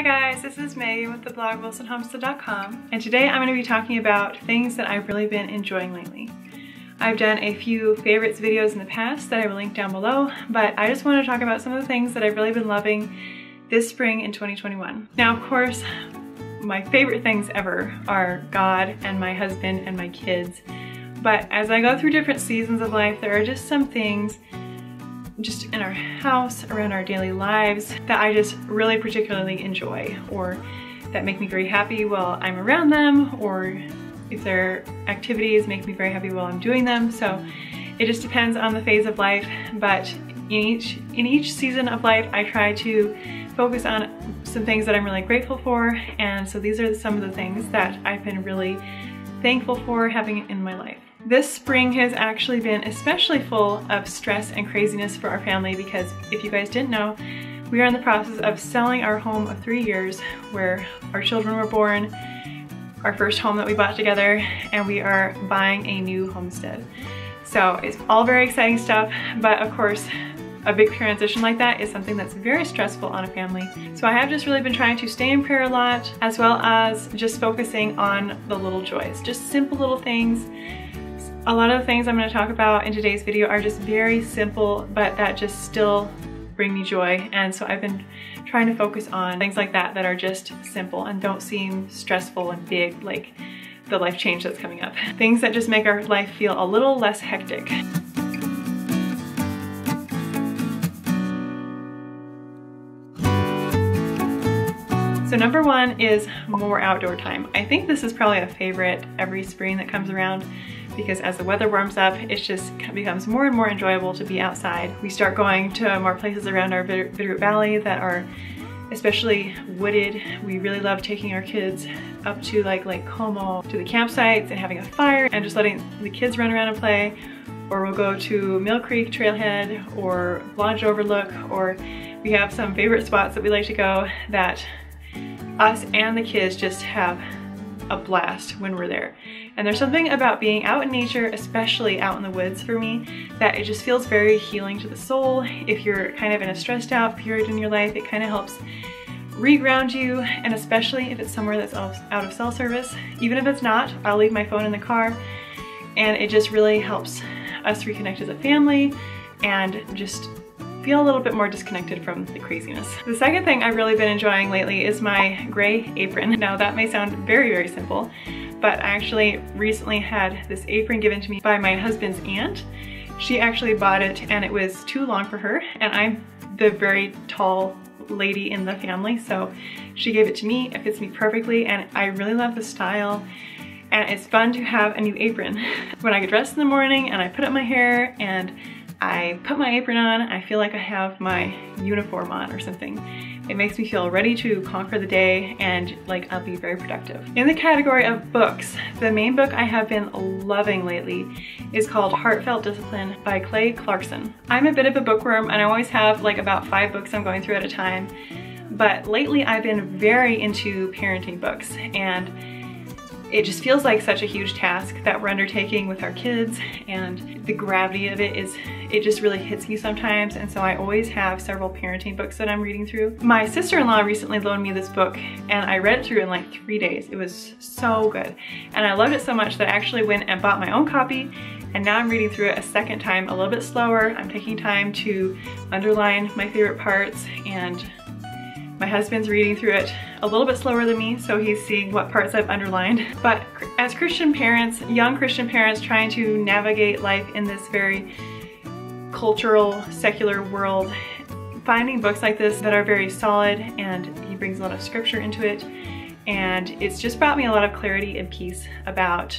Hi guys, this is Megan with the blog wilsonhomestead.com and today I'm going to be talking about things that I've really been enjoying lately. I've done a few favorites videos in the past that I will link down below, but I just want to talk about some of the things that I've really been loving this spring in 2021. Now of course, my favorite things ever are God and my husband and my kids, but as I go through different seasons of life, there are just some things just in our house, around our daily lives that I just really particularly enjoy or that make me very happy while I'm around them or if their activities make me very happy while I'm doing them. So it just depends on the phase of life, but in each, in each season of life, I try to focus on some things that I'm really grateful for. And so these are some of the things that I've been really thankful for having in my life. This spring has actually been especially full of stress and craziness for our family because if you guys didn't know, we are in the process of selling our home of three years where our children were born, our first home that we bought together, and we are buying a new homestead. So it's all very exciting stuff, but of course, a big transition like that is something that's very stressful on a family. So I have just really been trying to stay in prayer a lot, as well as just focusing on the little joys, just simple little things a lot of the things I'm going to talk about in today's video are just very simple, but that just still bring me joy. And so I've been trying to focus on things like that that are just simple and don't seem stressful and big like the life change that's coming up. Things that just make our life feel a little less hectic. So number one is more outdoor time. I think this is probably a favorite every spring that comes around because as the weather warms up, it just becomes more and more enjoyable to be outside. We start going to more places around our Bitterroot Valley that are especially wooded. We really love taking our kids up to like Lake Como, to the campsites and having a fire and just letting the kids run around and play. Or we'll go to Mill Creek Trailhead or Lodge Overlook or we have some favorite spots that we like to go that us and the kids just have a blast when we're there. And there's something about being out in nature, especially out in the woods for me, that it just feels very healing to the soul. If you're kind of in a stressed out period in your life, it kind of helps reground you, and especially if it's somewhere that's out of cell service. Even if it's not, I'll leave my phone in the car, and it just really helps us reconnect as a family and just feel a little bit more disconnected from the craziness. The second thing I've really been enjoying lately is my gray apron. Now that may sound very, very simple, but I actually recently had this apron given to me by my husband's aunt. She actually bought it and it was too long for her and I'm the very tall lady in the family so she gave it to me, it fits me perfectly and I really love the style and it's fun to have a new apron. when I get dressed in the morning and I put up my hair and I put my apron on, I feel like I have my uniform on or something. It makes me feel ready to conquer the day and like I'll be very productive. In the category of books, the main book I have been loving lately is called Heartfelt Discipline by Clay Clarkson. I'm a bit of a bookworm and I always have like about five books I'm going through at a time. But lately I've been very into parenting books and it just feels like such a huge task that we're undertaking with our kids and the gravity of it is, it just really hits me sometimes and so I always have several parenting books that I'm reading through. My sister-in-law recently loaned me this book and I read it through in like three days. It was so good and I loved it so much that I actually went and bought my own copy and now I'm reading through it a second time a little bit slower. I'm taking time to underline my favorite parts and my husband's reading through it a little bit slower than me, so he's seeing what parts I've underlined. But as Christian parents, young Christian parents trying to navigate life in this very cultural, secular world, finding books like this that are very solid and he brings a lot of scripture into it. And it's just brought me a lot of clarity and peace about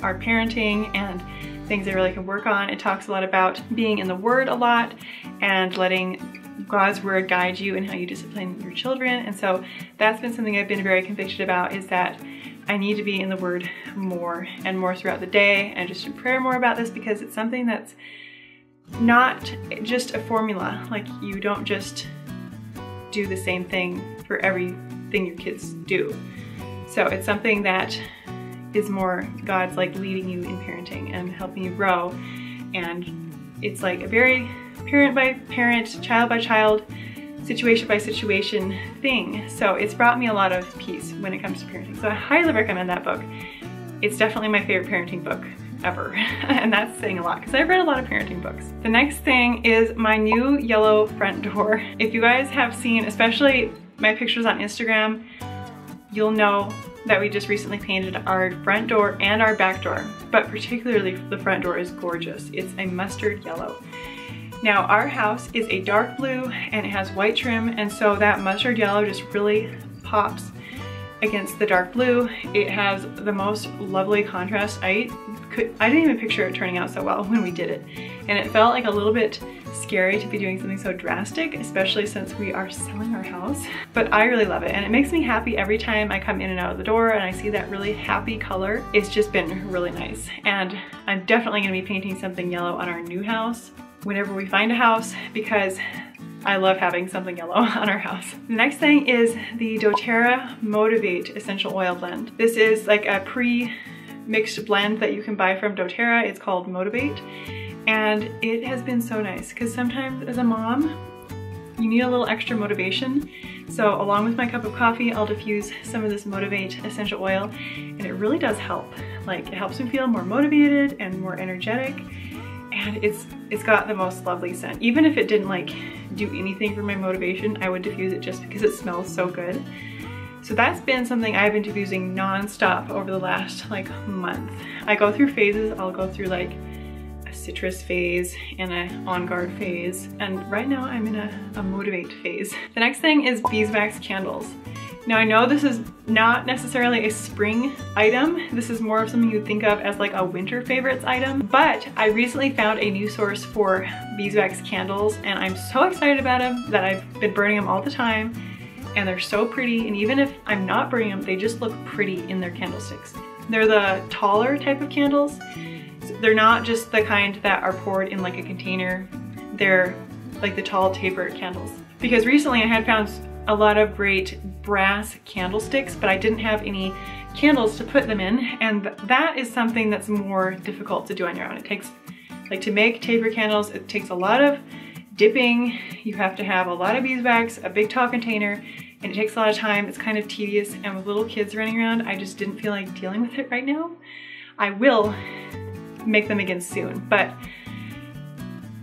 our parenting and things I really can work on. It talks a lot about being in the word a lot and letting God's word guide you in how you discipline your children. And so that's been something I've been very convicted about is that I need to be in the word more and more throughout the day and just in prayer more about this because it's something that's not just a formula. Like you don't just do the same thing for everything your kids do. So it's something that is more God's like leading you in parenting and helping you grow. And it's like a very parent by parent, child by child situation by situation thing. So it's brought me a lot of peace when it comes to parenting. So I highly recommend that book. It's definitely my favorite parenting book ever. and that's saying a lot because I've read a lot of parenting books. The next thing is my new yellow front door. If you guys have seen, especially my pictures on Instagram, you'll know that we just recently painted our front door and our back door, but particularly the front door is gorgeous. It's a mustard yellow. Now our house is a dark blue and it has white trim and so that mustard yellow just really pops against the dark blue. It has the most lovely contrast. I could, I didn't even picture it turning out so well when we did it. And it felt like a little bit scary to be doing something so drastic, especially since we are selling our house. But I really love it and it makes me happy every time I come in and out of the door and I see that really happy color. It's just been really nice. And I'm definitely gonna be painting something yellow on our new house whenever we find a house because I love having something yellow on our house. The next thing is the doTERRA Motivate Essential Oil Blend. This is like a pre-mixed blend that you can buy from doTERRA. It's called Motivate. And it has been so nice because sometimes as a mom, you need a little extra motivation. So along with my cup of coffee, I'll diffuse some of this Motivate essential oil and it really does help. Like it helps me feel more motivated and more energetic it's it's got the most lovely scent. Even if it didn't like do anything for my motivation, I would diffuse it just because it smells so good. So that's been something I've been diffusing non-stop over the last like month. I go through phases, I'll go through like a citrus phase and a on guard phase. And right now I'm in a, a motivate phase. The next thing is beeswax candles. Now I know this is not necessarily a spring item. This is more of something you'd think of as like a winter favorites item, but I recently found a new source for beeswax candles and I'm so excited about them that I've been burning them all the time and they're so pretty and even if I'm not burning them, they just look pretty in their candlesticks. They're the taller type of candles. They're not just the kind that are poured in like a container. They're like the tall tapered candles. Because recently I had found a lot of great brass candlesticks, but I didn't have any candles to put them in. And that is something that's more difficult to do on your own. It takes, like to make taper candles, it takes a lot of dipping. You have to have a lot of beeswax, a big tall container, and it takes a lot of time. It's kind of tedious. And with little kids running around, I just didn't feel like dealing with it right now. I will make them again soon, but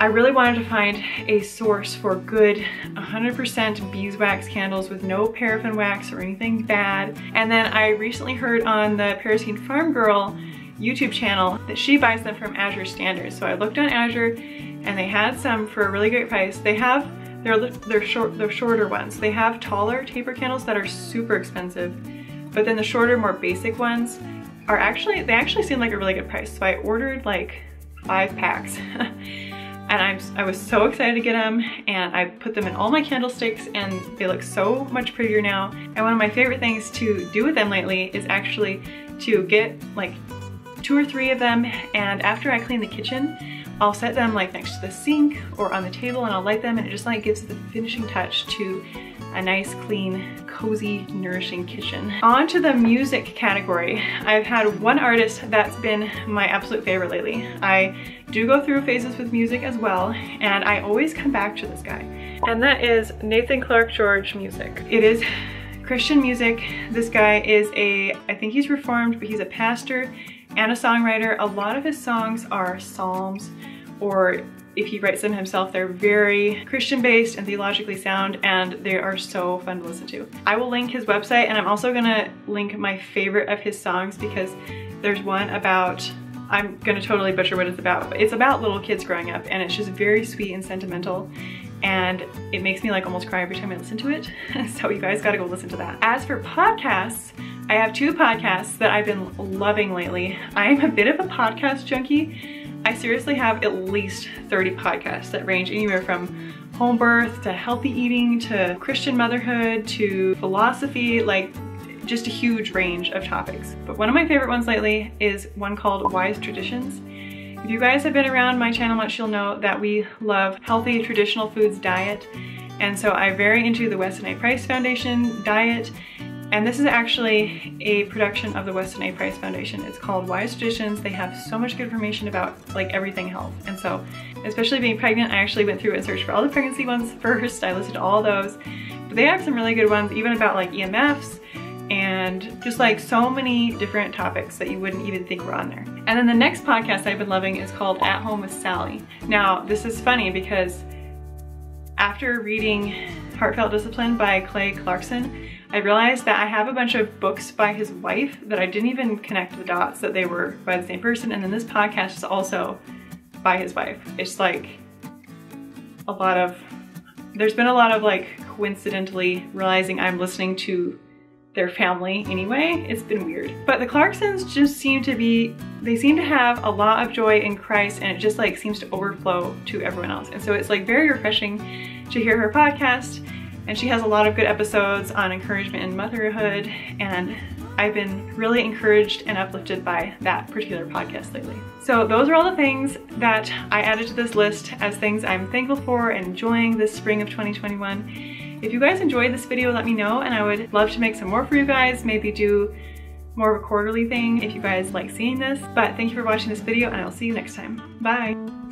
I really wanted to find a source for good 100% beeswax candles with no paraffin wax or anything bad. And then I recently heard on the Parascene Farm Girl YouTube channel that she buys them from Azure Standards. So I looked on Azure and they had some for a really great price. They have, they're, they're, short, they're shorter ones. They have taller taper candles that are super expensive, but then the shorter, more basic ones are actually, they actually seem like a really good price. So I ordered like five packs. and I'm, I was so excited to get them and I put them in all my candlesticks and they look so much prettier now. And one of my favorite things to do with them lately is actually to get like two or three of them and after I clean the kitchen, I'll set them like next to the sink or on the table and I'll light them and it just like gives the finishing touch to a nice, clean, cozy, nourishing kitchen. On to the music category. I've had one artist that's been my absolute favorite lately. I do go through phases with music as well, and I always come back to this guy. And that is Nathan Clark George music. It is Christian music. This guy is a, I think he's reformed, but he's a pastor and a songwriter. A lot of his songs are psalms or if he writes them himself, they're very Christian based and theologically sound and they are so fun to listen to. I will link his website and I'm also gonna link my favorite of his songs because there's one about I'm gonna totally butcher what it's about, but it's about little kids growing up and it's just very sweet and sentimental and it makes me like almost cry every time I listen to it. so you guys gotta go listen to that. As for podcasts, I have two podcasts that I've been loving lately. I'm a bit of a podcast junkie I seriously have at least 30 podcasts that range anywhere from home birth to healthy eating to Christian motherhood to philosophy, like just a huge range of topics. But one of my favorite ones lately is one called Wise Traditions. If you guys have been around my channel much, you'll know that we love healthy traditional foods diet. And so I'm very into the Weston A. Price Foundation diet And this is actually a production of the Weston A. Price Foundation. It's called Wise Traditions. They have so much good information about like everything health. And so, especially being pregnant, I actually went through and searched for all the pregnancy ones first. I listed all those. But they have some really good ones, even about like EMFs and just like so many different topics that you wouldn't even think were on there. And then the next podcast I've been loving is called At Home with Sally. Now, this is funny because after reading Heartfelt Discipline by Clay Clarkson, I realized that I have a bunch of books by his wife that I didn't even connect the dots that they were by the same person. And then this podcast is also by his wife. It's like a lot of, there's been a lot of like coincidentally realizing I'm listening to their family anyway. It's been weird. But the Clarksons just seem to be, they seem to have a lot of joy in Christ and it just like seems to overflow to everyone else. And so it's like very refreshing to hear her podcast and she has a lot of good episodes on encouragement in motherhood and I've been really encouraged and uplifted by that particular podcast lately. So those are all the things that I added to this list as things I'm thankful for and enjoying this spring of 2021. If you guys enjoyed this video, let me know and I would love to make some more for you guys, maybe do more of a quarterly thing if you guys like seeing this. But thank you for watching this video and I'll see you next time. Bye!